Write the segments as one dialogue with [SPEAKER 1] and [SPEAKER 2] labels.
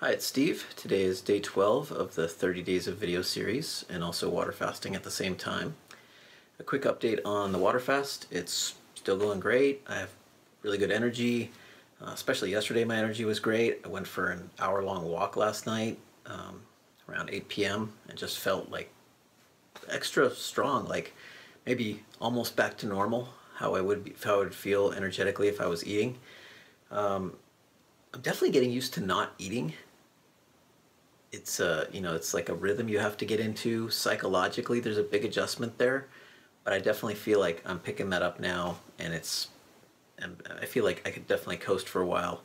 [SPEAKER 1] Hi, it's Steve. Today is day 12 of the 30 days of video series and also water fasting at the same time. A quick update on the water fast. It's still going great. I have really good energy. Uh, especially yesterday, my energy was great. I went for an hour long walk last night um, around 8 p.m. and just felt like extra strong, like maybe almost back to normal, how I would be, how I would feel energetically if I was eating. Um, I'm definitely getting used to not eating. It's a, you know, it's like a rhythm you have to get into psychologically. There's a big adjustment there, but I definitely feel like I'm picking that up now, and it's, and I feel like I could definitely coast for a while,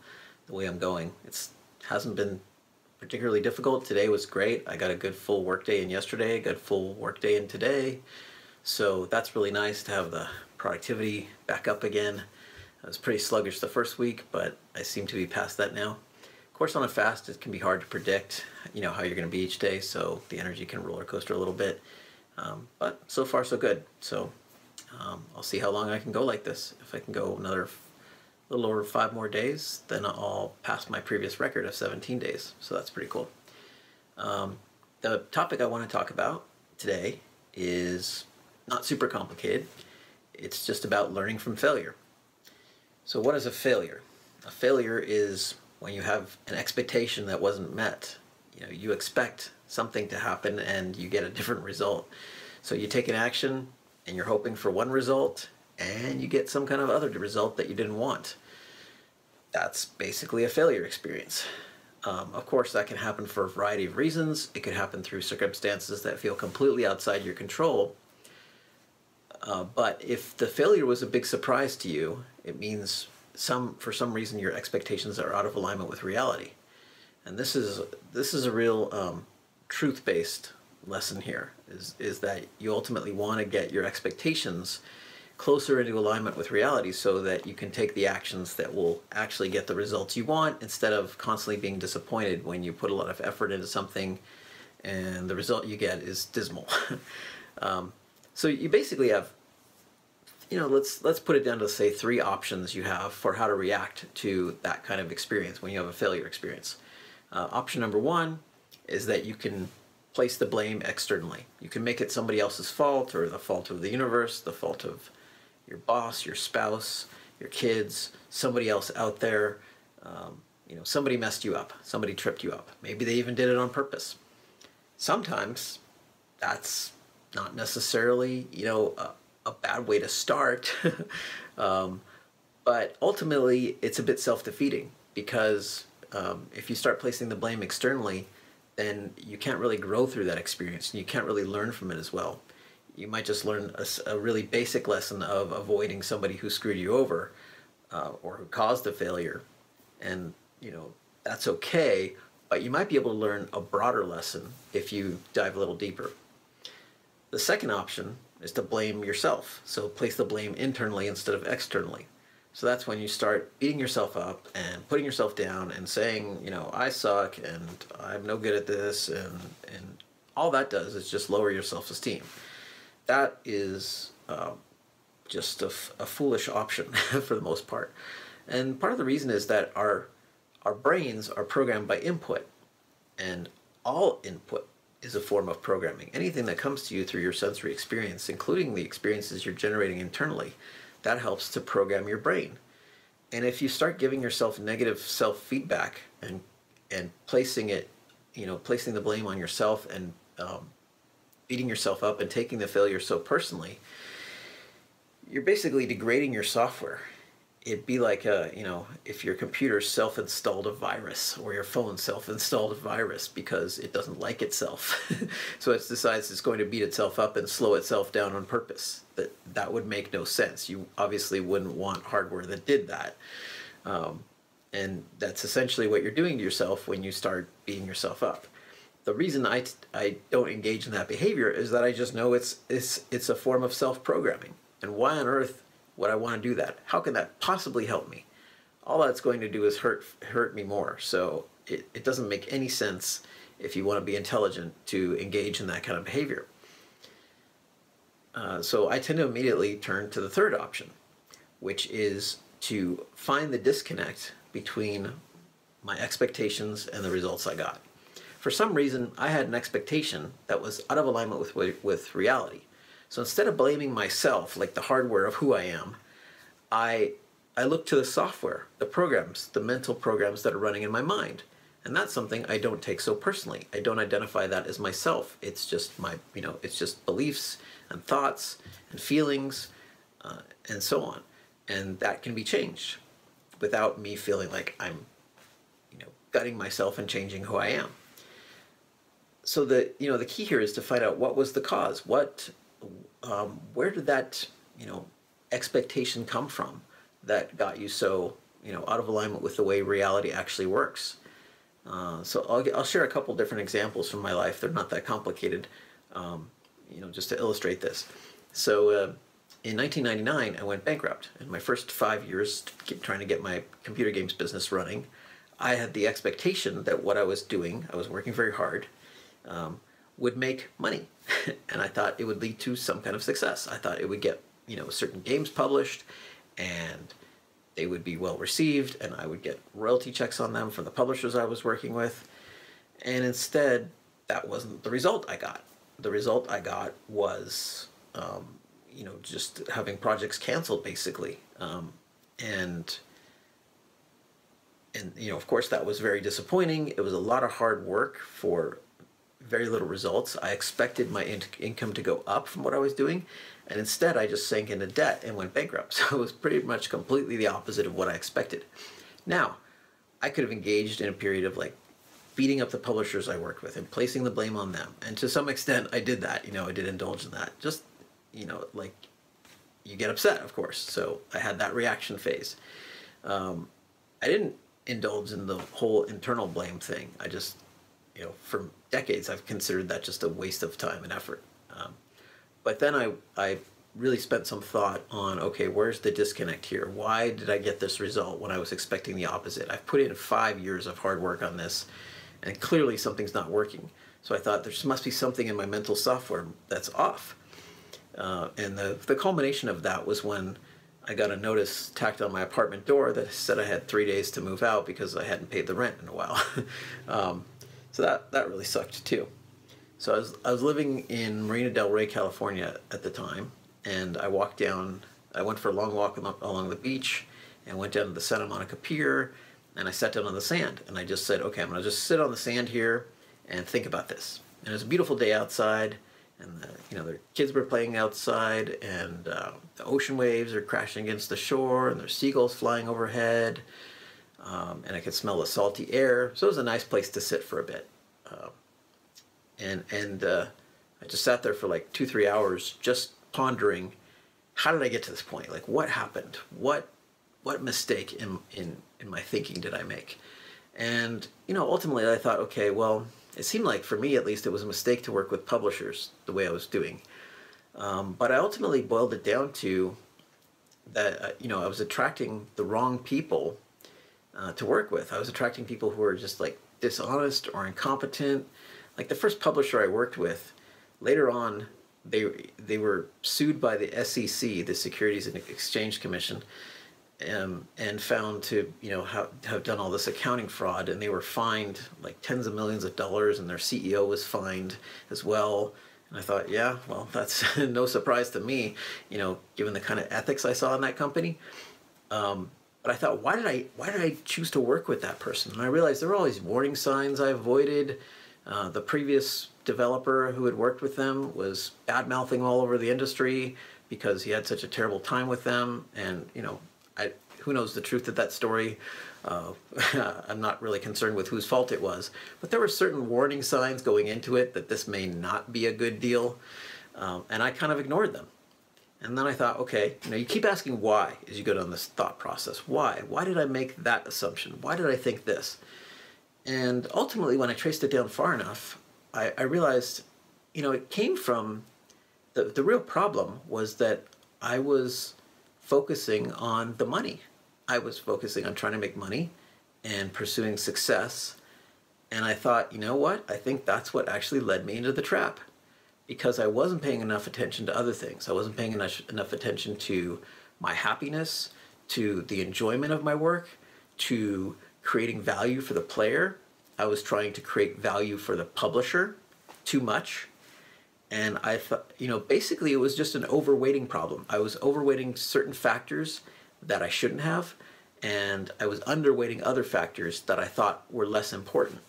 [SPEAKER 1] the way I'm going. It's hasn't been particularly difficult. Today was great. I got a good full workday in yesterday, good full workday in today, so that's really nice to have the productivity back up again. I was pretty sluggish the first week, but I seem to be past that now. Course, on a fast, it can be hard to predict, you know, how you're going to be each day, so the energy can roller coaster a little bit. Um, but so far, so good. So um, I'll see how long I can go like this. If I can go another little over five more days, then I'll pass my previous record of 17 days. So that's pretty cool. Um, the topic I want to talk about today is not super complicated. It's just about learning from failure. So, what is a failure? A failure is when you have an expectation that wasn't met. You know, you expect something to happen and you get a different result. So, you take an action and you're hoping for one result and you get some kind of other result that you didn't want. That's basically a failure experience. Um, of course, that can happen for a variety of reasons. It could happen through circumstances that feel completely outside your control. Uh, but if the failure was a big surprise to you, it means some for some reason your expectations are out of alignment with reality. And this is this is a real um, truth-based lesson here. Is is that you ultimately want to get your expectations closer into alignment with reality so that you can take the actions that will actually get the results you want instead of constantly being disappointed when you put a lot of effort into something and the result you get is dismal. um, so you basically have, you know, let's let's put it down to say three options you have for how to react to that kind of experience when you have a failure experience. Uh, option number one is that you can place the blame externally. You can make it somebody else's fault or the fault of the universe, the fault of your boss, your spouse, your kids, somebody else out there. Um, you know, somebody messed you up. Somebody tripped you up. Maybe they even did it on purpose. Sometimes that's not necessarily, you know, a bad way to start. um, but ultimately, it's a bit self defeating because um, if you start placing the blame externally, then you can't really grow through that experience and you can't really learn from it as well. You might just learn a, a really basic lesson of avoiding somebody who screwed you over uh, or who caused the failure. And, you know, that's okay, but you might be able to learn a broader lesson if you dive a little deeper. The second option is to blame yourself. So place the blame internally instead of externally. So that's when you start beating yourself up and putting yourself down and saying, you know, I suck and I'm no good at this and and all that does is just lower your self-esteem. That is uh, just a, a foolish option for the most part. And part of the reason is that our our brains are programmed by input, and all input is a form of programming. Anything that comes to you through your sensory experience, including the experiences you're generating internally, that helps to program your brain. And if you start giving yourself negative self-feedback and and placing it, you know, placing the blame on yourself and um, beating yourself up and taking the failure so personally, you're basically degrading your software it'd be like a, you know if your computer self-installed a virus or your phone self-installed a virus because it doesn't like itself. So it decides it's going to beat itself up and slow itself down on purpose. That that would make no sense. You obviously wouldn't want hardware that did that. Um, and that's essentially what you're doing to yourself when you start beating yourself up. The reason I, I don't engage in that behavior is that I just know it's it's it's a form of self-programming. And why on earth would I want to do that? How can that possibly help me? All that's going to do is hurt hurt me more. So it, it doesn't make any sense if you want to be intelligent to engage in that kind of behavior. Uh, so I tend to immediately turn to the third option, which is to find the disconnect between my expectations and the results I got. For some reason, I had an expectation that was out of alignment with, with reality. So instead of blaming myself, like the hardware of who I am, I, I look to the software, the programs, the mental programs that are running in my mind. And that's something I don't take so personally. I don't identify that as myself. It's just my, you know, it's just beliefs and thoughts and feelings uh, and so on. And that can be changed without me feeling like I'm, you know, gutting myself and changing who I am. So the, you know, the key here is to find out what was the cause. What, um, where did that, you know, expectation come from that got you so, you know, out of alignment with the way reality actually works? Uh, so I'll, I'll share a couple different examples from my life. They're not that complicated, um, you know, just to illustrate this. So uh, in 1999, I went bankrupt. In my first five years trying to get my computer games business running, I had the expectation that what I was doing, I was working very hard, um, would make money. and I thought it would lead to some kind of success. I thought it would get, you know, certain games published and they would be well received and I would get royalty checks on them from the publishers I was working with. And instead, that wasn't the result I got. The result I got was, um, you know, just having projects canceled basically. Um, and, and, you know, of course, that was very disappointing. It was a lot of hard work for very little results. I expected my in income to go up from what I was doing, and instead I just sank into debt and went bankrupt. So it was pretty much completely the opposite of what I expected. Now, I could have engaged in a period of like beating up the publishers I worked with and placing the blame on them. And to some extent, I did that. You know, I did indulge in that. Just, you know, like you get upset, of course. So I had that reaction phase. Um, I didn't indulge in the whole internal blame thing. I just, you know, for decades, I've considered that just a waste of time and effort. Um, but then I, I really spent some thought on, okay, where's the disconnect here? Why did I get this result when I was expecting the opposite? I've put in five years of hard work on this, and clearly something's not working. So I thought there must be something in my mental software that's off. Uh, and the, the culmination of that was when I got a notice tacked on my apartment door that said I had three days to move out because I hadn't paid the rent in a while. um, so that, that really sucked too. So I was, I was living in Marina Del Rey, California at the time, and I walked down, I went for a long walk along the beach and went down to the Santa Monica Pier and I sat down on the sand and I just said, okay, I'm gonna just sit on the sand here and think about this. And it was a beautiful day outside and the, you know, the kids were playing outside and uh, the ocean waves are crashing against the shore and there's seagulls flying overhead um, and I could smell the salty air. So it was a nice place to sit for a bit. Uh, and and uh, I just sat there for like two, three hours just pondering, how did I get to this point? Like what happened? What what mistake in, in, in my thinking did I make? And, you know, ultimately I thought, okay, well, it seemed like for me at least it was a mistake to work with publishers the way I was doing. Um, but I ultimately boiled it down to that, uh, you know, I was attracting the wrong people uh, to work with. I was attracting people who were just like dishonest or incompetent. Like the first publisher I worked with, later on, they they were sued by the SEC, the Securities and Exchange Commission, um, and found to you know have, have done all this accounting fraud, and they were fined like tens of millions of dollars, and their CEO was fined as well. And I thought, yeah, well, that's no surprise to me, you know, given the kind of ethics I saw in that company. Um, but I thought, why did I why did I choose to work with that person? And I realized there were all these warning signs I avoided. Uh, the previous developer who had worked with them was bad mouthing all over the industry because he had such a terrible time with them. And you know, I who knows the truth of that story. Uh, I'm not really concerned with whose fault it was, but there were certain warning signs going into it that this may not be a good deal, um, and I kind of ignored them. And then I thought, okay, you know, you keep asking why as you go down this thought process. Why? Why did I make that assumption? Why did I think this? And ultimately, when I traced it down far enough, I, I realized, you know, it came from the, the real problem was that I was focusing on the money. I was focusing on trying to make money and pursuing success. And I thought, you know what? I think that's what actually led me into the trap because I wasn't paying enough attention to other things. I wasn't paying enough, enough attention to my happiness, to the enjoyment of my work, to creating value for the player. I was trying to create value for the publisher too much. And I thought, you know, basically it was just an overweighting problem. I was overweighting certain factors that I shouldn't have, and I was underweighting other factors that I thought were less important.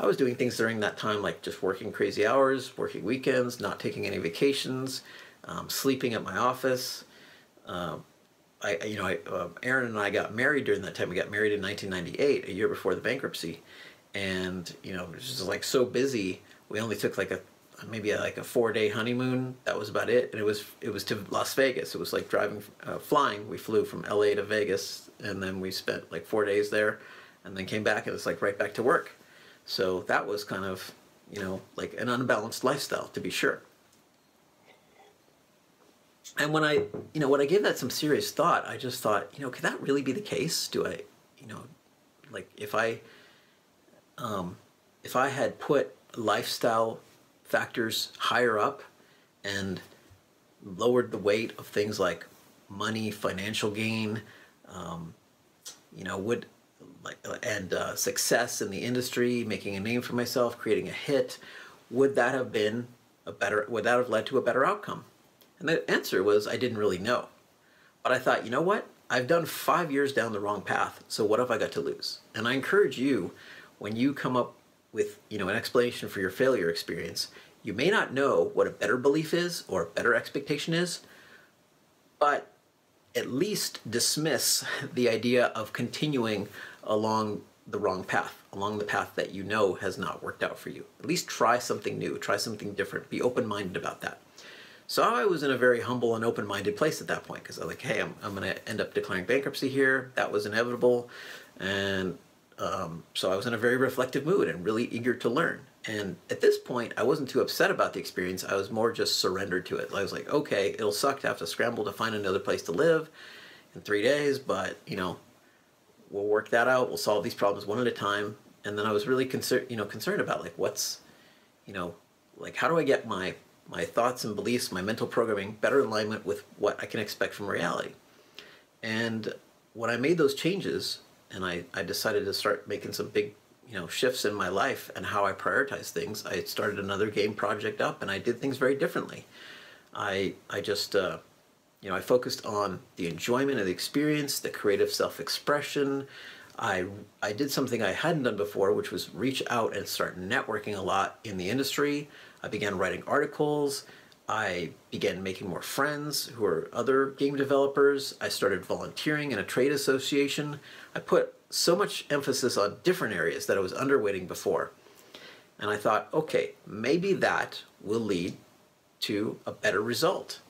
[SPEAKER 1] I was doing things during that time like just working crazy hours, working weekends, not taking any vacations, um, sleeping at my office. Um, I, you know, I, uh, Erin and I got married during that time. We got married in 1998, a year before the bankruptcy, and you know, it was just like so busy. We only took like a maybe a, like a four day honeymoon. That was about it, and it was it was to Las Vegas. It was like driving, uh, flying. We flew from L.A. to Vegas, and then we spent like four days there, and then came back, and was like right back to work. So that was kind of you know like an unbalanced lifestyle to be sure and when I, you know, when I gave that some serious thought, I just thought, you know, could that really be the case? Do I, you know, like if I, um, if I had put lifestyle factors higher up and lowered the weight of things like money, financial gain, um, you know, would and uh, success in the industry, making a name for myself, creating a hit, would that have been a better? Would that have led to a better outcome? And the answer was I didn't really know. But I thought, you know what? I've done five years down the wrong path, so what have I got to lose? And I encourage you, when you come up with you know an explanation for your failure experience, you may not know what a better belief is or a better expectation is, but at least dismiss the idea of continuing along the wrong path, along the path that you know has not worked out for you. At least try something new, try something different, be open minded about that. So I was in a very humble and open-minded place at that point because I was like, hey, I'm, I'm going to end up declaring bankruptcy here. That was inevitable. And um, so I was in a very reflective mood and really eager to learn. And at this point, I wasn't too upset about the experience. I was more just surrendered to it. I was like, okay, it'll suck to have to scramble to find another place to live in three days, but you know, we'll work that out. We'll solve these problems one at a time. And then I was really concerned, you know, concerned about like what's, you know, like how do I get my my thoughts and beliefs, my mental programming better alignment with what I can expect from reality. And when I made those changes and I, I decided to start making some big you know shifts in my life and how I prioritize things, I started another game project up and I did things very differently. I I just uh, you know I focused on the enjoyment of the experience, the creative self-expression. I I did something I hadn't done before, which was reach out and start networking a lot in the industry. I began writing articles. I began making more friends who are other game developers. I started volunteering in a trade association. I put so much emphasis on different areas that I was underweighting before. And I thought, okay, maybe that will lead to a better result.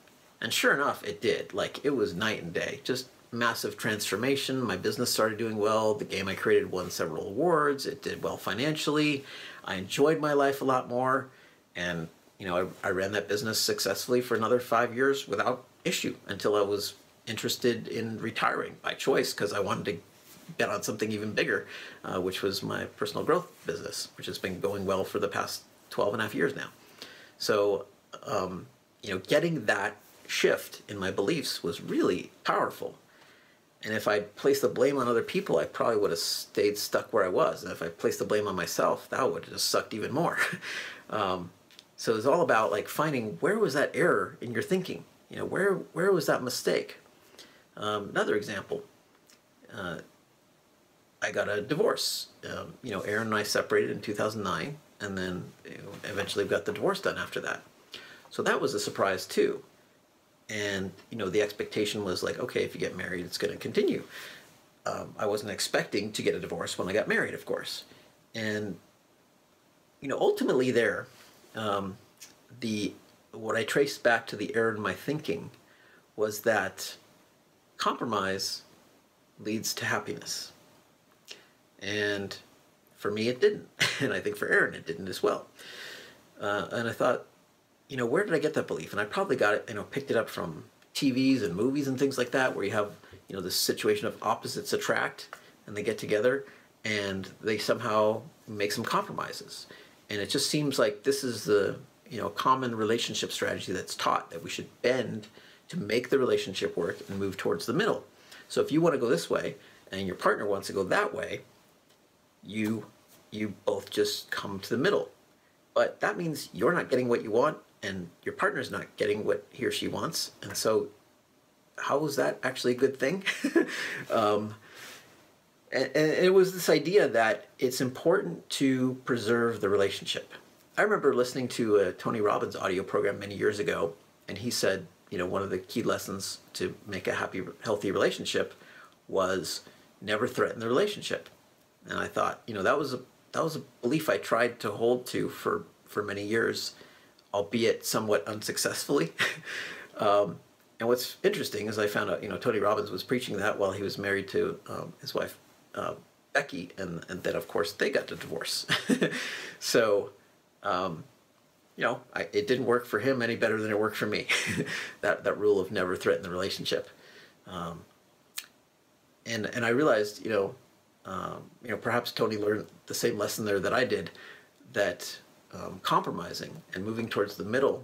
[SPEAKER 1] And sure enough, it did. Like, it was night and day. Just massive transformation. My business started doing well. The game I created won several awards. It did well financially. I enjoyed my life a lot more and you know I, I ran that business successfully for another five years without issue until I was interested in retiring by choice because I wanted to bet on something even bigger, uh, which was my personal growth business, which has been going well for the past 12 and a half years now. So, um, you know, getting that shift in my beliefs was really powerful. And if I placed the blame on other people, I probably would have stayed stuck where I was. And if I placed the blame on myself, that would have just sucked even more. um, so it's all about like finding where was that error in your thinking. You know, where where was that mistake? Um, another example. Uh, I got a divorce. Um, you know, Erin and I separated in 2009, and then you know, eventually got the divorce done after that. So that was a surprise too. And you know, the expectation was like, okay, if you get married, it's going to continue. Um, I wasn't expecting to get a divorce when I got married, of course, and you know, ultimately there, um, the what I traced back to the error in my thinking was that compromise leads to happiness. And for me, it didn't. And I think for Erin, it didn't as well. Uh, and I thought, you know, where did I get that belief? And I probably got it, you know, picked it up from TVs and movies and things like that, where you have, you know, this situation of opposites attract and they get together and they somehow make some compromises and it just seems like this is the you know common relationship strategy that's taught that we should bend to make the relationship work and move towards the middle. So if you want to go this way and your partner wants to go that way, you you both just come to the middle. But that means you're not getting what you want and your partner's not getting what he or she wants. And so how is that actually a good thing? um, and, and it was this idea that it's important to preserve the relationship. I remember listening to a Tony Robbins audio program many years ago, and he said, you know, one of the key lessons to make a happy, healthy relationship was never threaten the relationship. And I thought, you know, that was a that was a belief I tried to hold to for for many years, albeit somewhat unsuccessfully. um, and what's interesting is I found out, you know, Tony Robbins was preaching that while he was married to um, his wife uh, Becky, and and then of course they got a divorce. so, um, you know, I, it didn't work for him any better than it worked for me. that that rule of never threaten the relationship. Um, and and I realized, you know, um, you know, perhaps Tony learned the same lesson there that I did, that um, compromising and moving towards the middle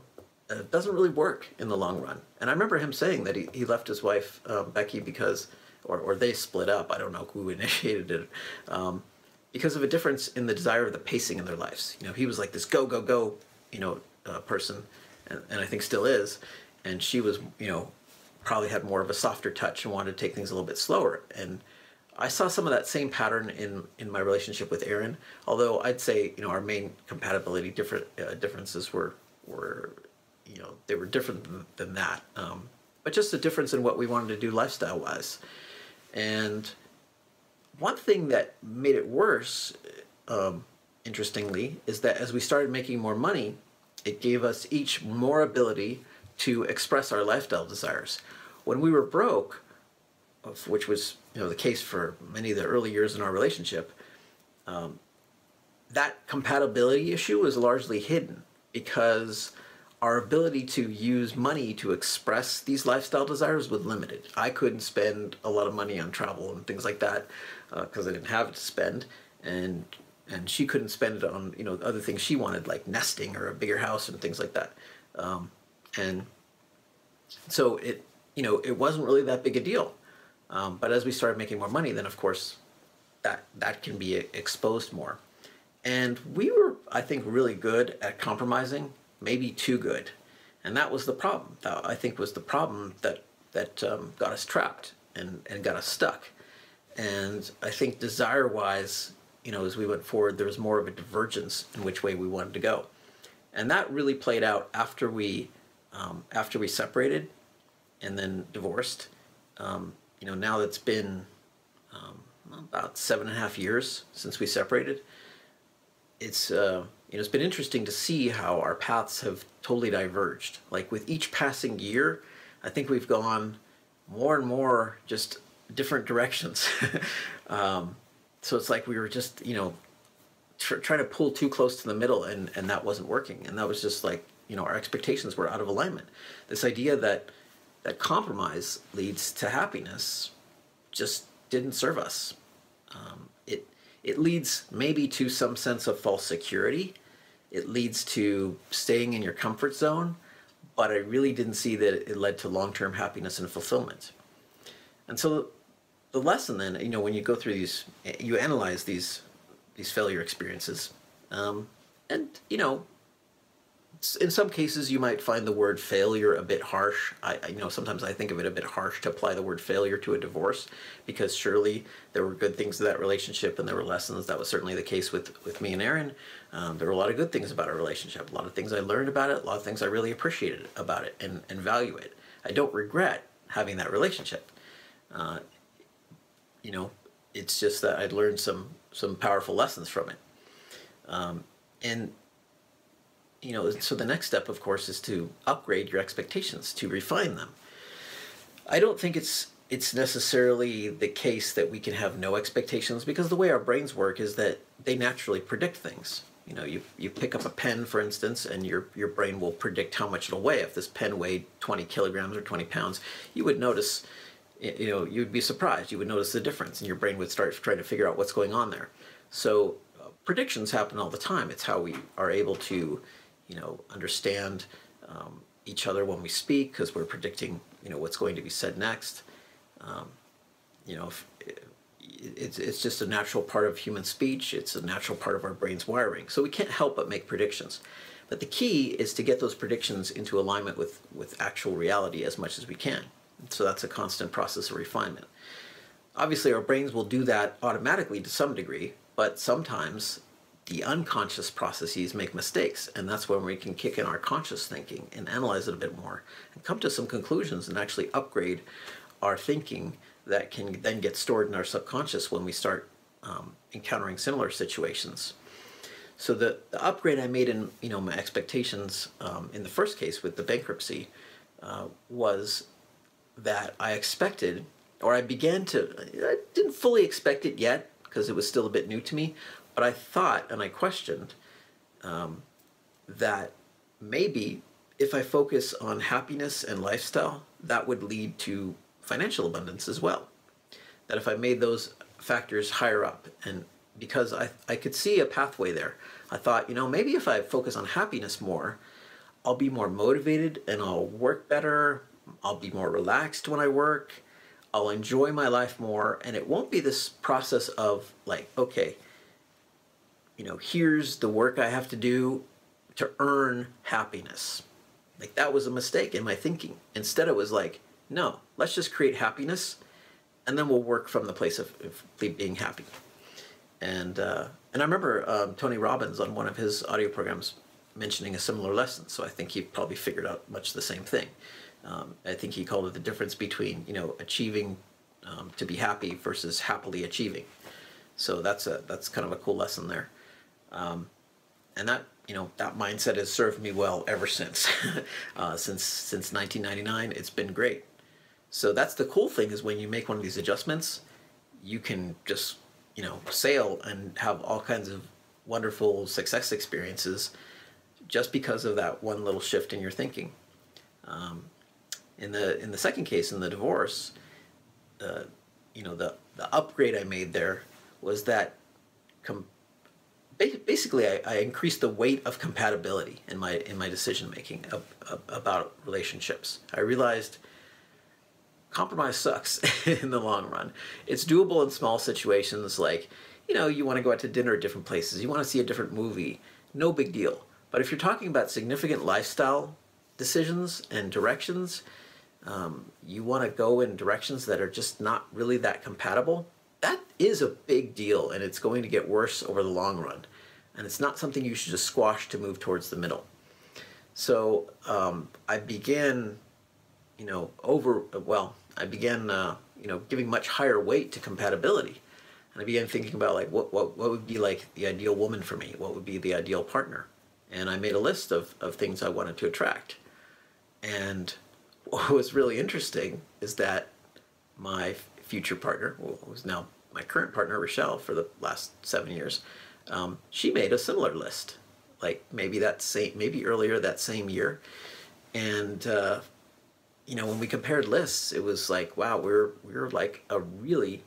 [SPEAKER 1] uh, doesn't really work in the long run. And I remember him saying that he, he left his wife um, Becky because, or or they split up. I don't know who initiated it. Um, because of a difference in the desire of the pacing in their lives. You know, he was like this go go go, you know, uh, person, and, and I think still is, and she was, you know, probably had more of a softer touch and wanted to take things a little bit slower. And I saw some of that same pattern in in my relationship with Erin. Although I'd say you know our main compatibility different uh, differences were were you know they were different than, than that. Um, but just a difference in what we wanted to do lifestyle wise. And one thing that made it worse, um, interestingly, is that as we started making more money, it gave us each more ability to express our lifestyle desires. When we were broke, which was you know the case for many of the early years in our relationship, um, that compatibility issue was largely hidden because our ability to use money to express these lifestyle desires was limited. I couldn't spend a lot of money on travel and things like that because uh, I didn't have it to spend, and and she couldn't spend it on you know other things she wanted like nesting or a bigger house and things like that. Um, and so it you know it wasn't really that big a deal um, but as we started making more money then of course that that can be exposed more. And we were i think really good at compromising maybe too good. And that was the problem. That i think was the problem that that um, got us trapped and and got us stuck. And i think desire wise you know as we went forward there was more of a divergence in which way we wanted to go. And that really played out after we um, after we separated and then divorced. Um, you know, now that's been um, about seven and a half years since we separated. It's uh, you know it's been interesting to see how our paths have totally diverged. Like with each passing year, I think we've gone more and more just different directions. um, so it's like we were just you know tr- trying to pull too close to the middle, and and that wasn't working. And that was just like you know our expectations were out of alignment. This idea that that compromise leads to happiness just didn't serve us. Um, it it leads maybe to some sense of false security. It leads to staying in your comfort zone, but I really didn't see that it led to long term happiness and fulfillment. And so the lesson then, you know, when you go through these, you analyze these these failure experiences, um, and you know, in some cases you might find the word failure a bit harsh. I, I, you know sometimes i think of it a bit harsh to apply the word failure to a divorce because surely there were good things to that relationship and there were lessons. That was certainly the case with with me and Erin. um, there were a lot of good things about our relationship a lot of things i learned about it a lot of things i really appreciated about it and, and value it. I don't regret having that relationship. Uh, you know it's just that i'd learned some some powerful lessons from it. Um, and you know, so the next step, of course, is to upgrade your expectations, to refine them. I don't think it's it's necessarily the case that we can have no expectations because the way our brains work is that they naturally predict things. You know, you, you pick up a pen, for instance, and your, your brain will predict how much it'll weigh. If this pen weighed 20 kilograms or 20 pounds, you would notice, you know, you'd be surprised. You would notice the difference, and your brain would start trying to figure out what's going on there. So, uh, predictions happen all the time. It's how we are able to you know, understand um, each other when we speak because we're predicting, you know, what's going to be said next. Um, you know, if, it's, it's just a natural part of human speech. It's a natural part of our brain's wiring. So we can't help but make predictions. But the key is to get those predictions into alignment with, with actual reality as much as we can. So that's a constant process of refinement. Obviously, our brains will do that automatically to some degree, but sometimes the unconscious processes make mistakes, and that's when we can kick in our conscious thinking and analyze it a bit more and come to some conclusions and actually upgrade our thinking that can then get stored in our subconscious when we start um, encountering similar situations. So the, the upgrade I made in you know my expectations um, in the first case with the bankruptcy uh, was that I expected, or I began to, I didn't fully expect it yet because it was still a bit new to me, but I thought and I questioned um, that maybe if I focus on happiness and lifestyle, that would lead to financial abundance as well. That if I made those factors higher up, and because I, I could see a pathway there, I thought, you know, maybe if I focus on happiness more, I'll be more motivated and I'll work better. I'll be more relaxed when I work. I'll enjoy my life more. And it won't be this process of like, okay, you know, here's the work I have to do to earn happiness. Like that was a mistake in my thinking. Instead, it was like, no, let's just create happiness and then we'll work from the place of, of being happy. And, uh, and I remember um, Tony Robbins on one of his audio programs mentioning a similar lesson. So I think he probably figured out much the same thing. Um, I think he called it the difference between you know achieving um, to be happy versus happily achieving. So that's a that's kind of a cool lesson there, um, and that you know that mindset has served me well ever since. uh, since since 1999, it's been great. So that's the cool thing is when you make one of these adjustments, you can just you know sail and have all kinds of wonderful success experiences just because of that one little shift in your thinking. Um, in the in the second case, in the divorce, uh, you know the the upgrade I made there was that com- basically I, I, increased the weight of compatibility in my in my decision making about relationships. I realized compromise sucks in the long run. It's doable in small situations like you know you want to go out to dinner at different places, you want to see a different movie, no big deal. But if you're talking about significant lifestyle decisions and directions, um, you want to go in directions that are just not really that compatible, that is a big deal and it's going to get worse over the long run. And it's not something you should just squash to move towards the middle. So um, I began, you know, over, well, I began, uh, you know, giving much higher weight to compatibility. And I began thinking about like what, what, what would be like the ideal woman for me? What would be the ideal partner? And I made a list of, of things I wanted to attract. And what was really interesting is that my future partner, who's now my current partner, Rochelle, for the last seven years, um, she made a similar list, like maybe that same, maybe earlier that same year, and uh, you know when we compared lists, it was like, wow, we're we're like a really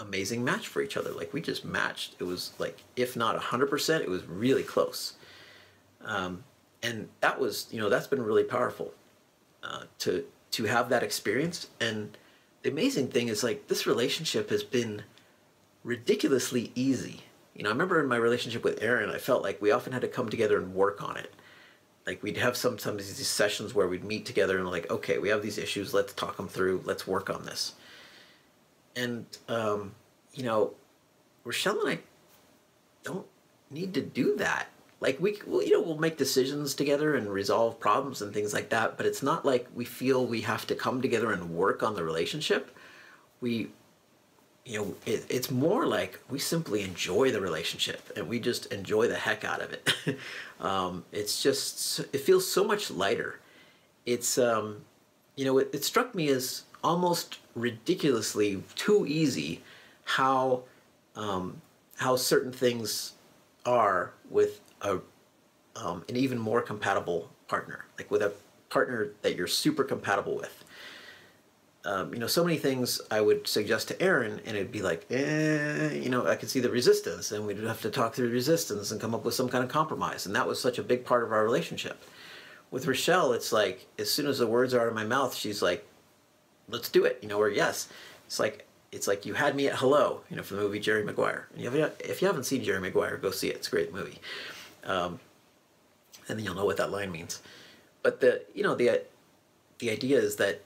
[SPEAKER 1] amazing match for each other. Like we just matched. It was like if not hundred percent, it was really close, um, and that was you know that's been really powerful uh, to to have that experience. And the amazing thing is like this relationship has been ridiculously easy. You know, I remember in my relationship with Erin, I felt like we often had to come together and work on it. Like we'd have some sometimes these sessions where we'd meet together and like, okay, we have these issues, let's talk them through, let's work on this. And um, you know, Rochelle and I don't need to do that like we well, you know we'll make decisions together and resolve problems and things like that but it's not like we feel we have to come together and work on the relationship. We you know it, it's more like we simply enjoy the relationship and we just enjoy the heck out of it. Um, it's just it feels so much lighter. It's um, you know it, it struck me as almost ridiculously too easy how um, how certain things are with a um, an even more compatible partner, like with a partner that you're super compatible with. Um, you know, so many things I would suggest to Erin, and it'd be like, eh, you know, I could see the resistance, and we'd have to talk through resistance and come up with some kind of compromise. And that was such a big part of our relationship. With Rochelle, it's like, as soon as the words are out of my mouth, she's like, let's do it, you know, or yes. It's like, it's like you had me at hello, you know, from the movie Jerry Maguire. And if you haven't seen Jerry Maguire, go see it. It's a great movie, um, and then you'll know what that line means. But the you know the the idea is that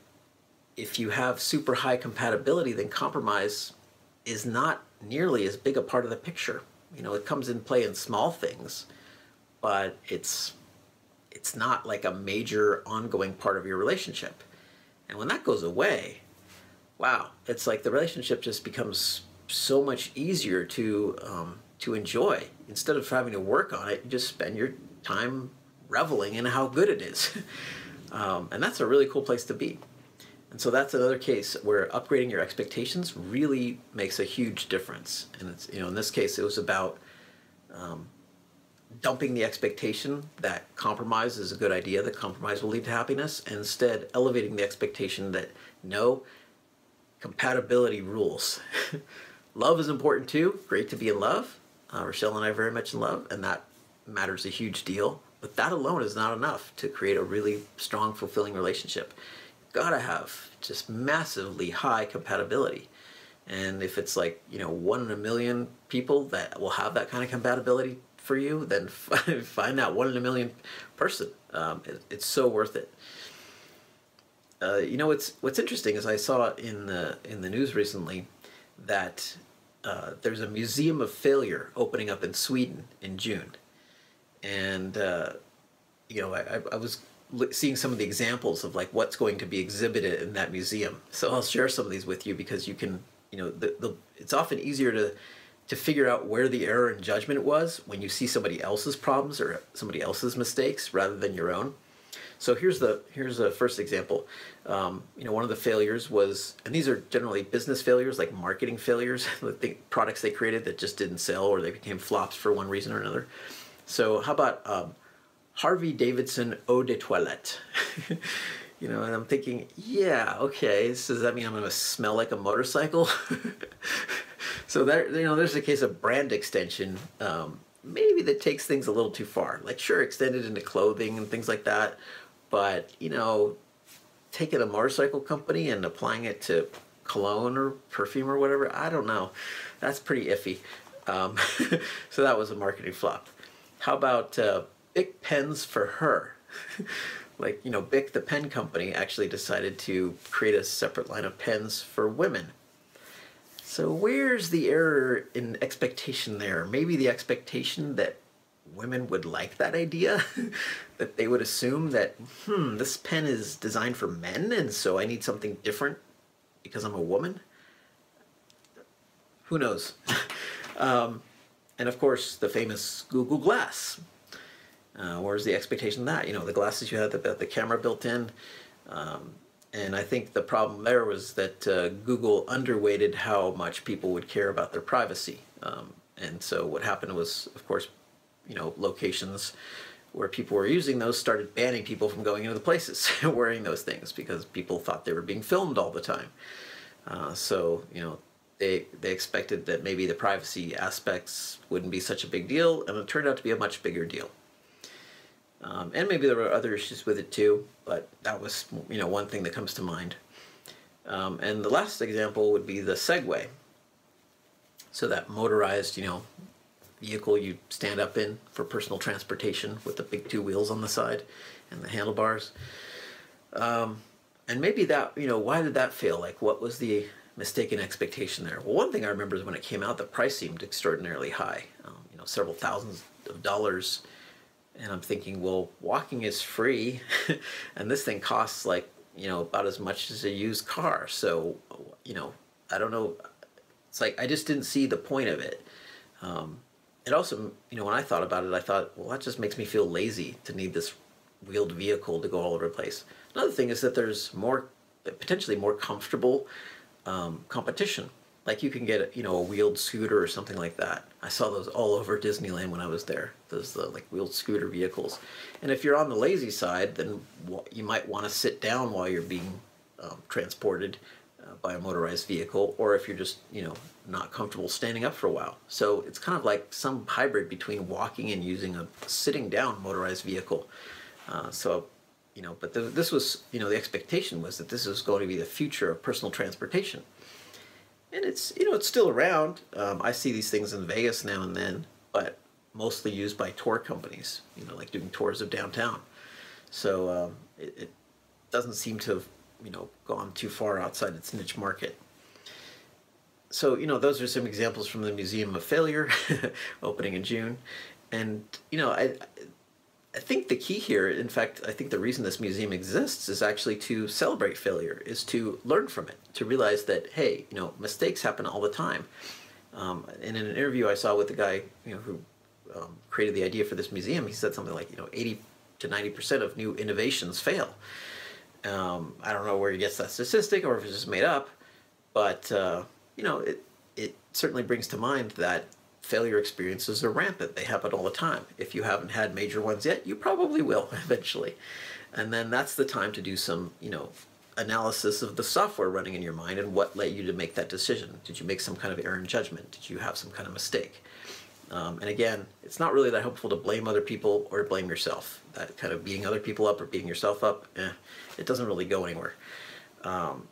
[SPEAKER 1] if you have super high compatibility, then compromise is not nearly as big a part of the picture. You know, it comes in play in small things, but it's it's not like a major ongoing part of your relationship. And when that goes away, wow, it's like the relationship just becomes so much easier to um, to enjoy. Instead of having to work on it, you just spend your time reveling in how good it is, um, and that's a really cool place to be. And so that's another case where upgrading your expectations really makes a huge difference. And it's you know in this case it was about um, dumping the expectation that compromise is a good idea, that compromise will lead to happiness, and instead elevating the expectation that no, compatibility rules. love is important too. Great to be in love. Uh, Rochelle and I are very much in love, and that matters a huge deal. But that alone is not enough to create a really strong, fulfilling relationship. You've gotta have just massively high compatibility. And if it's like, you know, one in a million people that will have that kind of compatibility for you, then find that one in a million person. Um, it, it's so worth it. Uh, you know what's what's interesting is I saw in the in the news recently that uh, there's a museum of failure opening up in Sweden in June, and uh, you know I, I was seeing some of the examples of like what's going to be exhibited in that museum. So I'll share some of these with you because you can you know the, the it's often easier to to figure out where the error in judgment was when you see somebody else's problems or somebody else's mistakes rather than your own. So here's the here's the first example. Um, you know, one of the failures was, and these are generally business failures, like marketing failures, the products they created that just didn't sell or they became flops for one reason or another. So how about um, Harley Davidson eau de toilette? you know, and I'm thinking, yeah, okay, so does that mean I'm going to smell like a motorcycle? so there, you know, there's a case of brand extension. Um, maybe that takes things a little too far. Like, sure, extended into clothing and things like that, but you know, taking a motorcycle company and applying it to cologne or perfume or whatever, I don't know. That's pretty iffy. Um, so that was a marketing flop. How about uh, Bic pens for her? like, you know, Bic, the pen company, actually decided to create a separate line of pens for women. So where's the error in expectation there? Maybe the expectation that women would like that idea that they would assume that hmm this pen is designed for men and so i need something different because i'm a woman? Who knows? Um, and of course the famous google glass. Uh, where's the expectation of that? You know the glasses you had the, the camera built in. Um, and i think the problem there was that uh, google underweighted how much people would care about their privacy. Um, and so what happened was of course you know locations where people were using those started banning people from going into the places wearing those things because people thought they were being filmed all the time. Uh, so you know they they expected that maybe the privacy aspects wouldn't be such a big deal, and it turned out to be a much bigger deal. Um, and maybe there were other issues with it too, but that was you know one thing that comes to mind. Um, and the last example would be the Segway. So that motorized, you know, vehicle you stand up in for personal transportation with the big two wheels on the side and the handlebars. Um, and maybe that, you know, why did that fail? Like, what was the mistaken expectation there? Well, one thing I remember is when it came out, the price seemed extraordinarily high, um, you know, several thousands of dollars. And I'm thinking, well, walking is free, and this thing costs like, you know, about as much as a used car. So, you know, I don't know. It's like I just didn't see the point of it. Um, it also, you know, when I thought about it, I thought, well, that just makes me feel lazy to need this wheeled vehicle to go all over the place. Another thing is that there's more, potentially more comfortable um, competition. Like you can get, you know, a wheeled scooter or something like that. I saw those all over Disneyland when I was there. Those uh, like wheeled scooter vehicles. And if you're on the lazy side, then you might want to sit down while you're being um, transported uh, by a motorized vehicle, or if you're just, you know, not comfortable standing up for a while. So it's kind of like some hybrid between walking and using a sitting down motorized vehicle. Uh, so, you know, but the, this was, you know, the expectation was that this was going to be the future of personal transportation. and it's you know it's still around. Um, I see these things in Vegas now and then, but mostly used by tour companies. You know, like doing tours of downtown. So um, it, it doesn't seem to have you know gone too far outside its niche market. So you know those are some examples from the Museum of Failure, opening in June, and you know I I think the key here, in fact, I think the reason this museum exists is actually to celebrate failure, is to learn from it, to realize that, hey, you know, mistakes happen all the time. Um, and in an interview I saw with the guy, you know, who um, created the idea for this museum, he said something like, you know, 80 to 90% of new innovations fail. Um, I don't know where he gets that statistic or if it's just made up, but, uh, you know, it, it certainly brings to mind that failure experiences are rampant. They happen all the time. If you haven't had major ones yet, you probably will eventually. And then that's the time to do some, you know, analysis of the software running in your mind and what led you to make that decision. Did you make some kind of error in judgment? Did you have some kind of mistake? Um, and again, it's not really that helpful to blame other people or blame yourself. That kind of beating other people up or beating yourself up, eh, it doesn't really go anywhere. Um,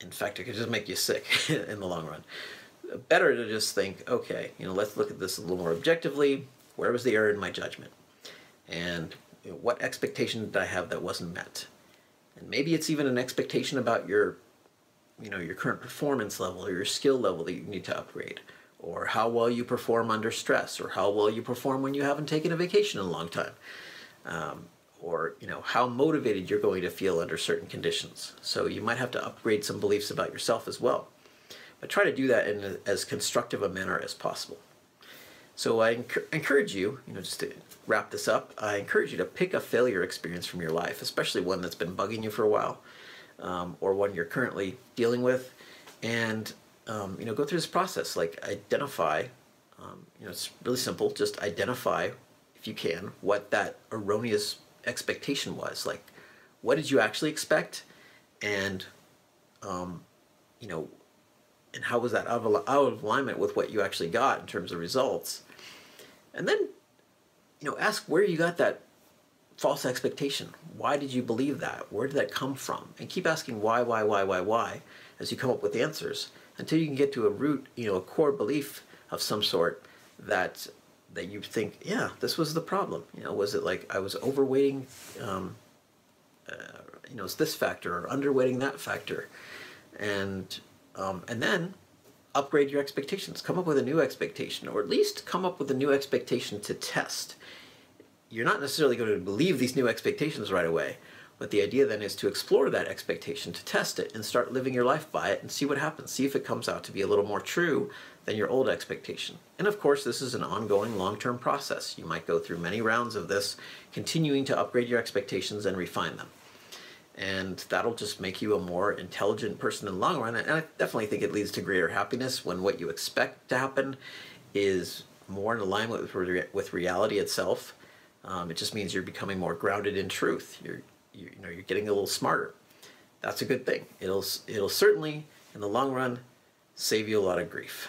[SPEAKER 1] in fact, it could just make you sick in the long run better to just think, okay, you know, let's look at this a little more objectively. Where was the error in my judgment? And you know, what expectation did I have that wasn't met? And maybe it's even an expectation about your, you know, your current performance level or your skill level that you need to upgrade, or how well you perform under stress, or how well you perform when you haven't taken a vacation in a long time. Um, or you know how motivated you're going to feel under certain conditions. So you might have to upgrade some beliefs about yourself as well. But try to do that in as constructive a manner as possible. So I encourage you, you know, just to wrap this up, I encourage you to pick a failure experience from your life, especially one that's been bugging you for a while, um, or one you're currently dealing with, and um, you know, go through this process. Like identify, um, you know, it's really simple. Just identify, if you can, what that erroneous expectation was. Like, what did you actually expect, and um, you know, and how was that out of, out of alignment with what you actually got in terms of results? And then you know ask where you got that false expectation. Why did you believe that? Where did that come from? And keep asking why why why why why as you come up with answers until you can get to a root you know a core belief of some sort that that you think yeah this was the problem you know was it like i was overweighting um, uh, you know it's this factor or underweighting that factor and um, and then upgrade your expectations. Come up with a new expectation, or at least come up with a new expectation to test. You're not necessarily going to believe these new expectations right away, but the idea then is to explore that expectation, to test it, and start living your life by it and see what happens. See if it comes out to be a little more true than your old expectation. And of course, this is an ongoing long term process. You might go through many rounds of this, continuing to upgrade your expectations and refine them and that'll just make you a more intelligent person in the long run. And I definitely think it leads to greater happiness when what you expect to happen is more in alignment with, with reality itself. Um, it just means you're becoming more grounded in truth. You're, you, you know, you're getting a little smarter. That's a good thing. It'll, it'll certainly, in the long run, save you a lot of grief.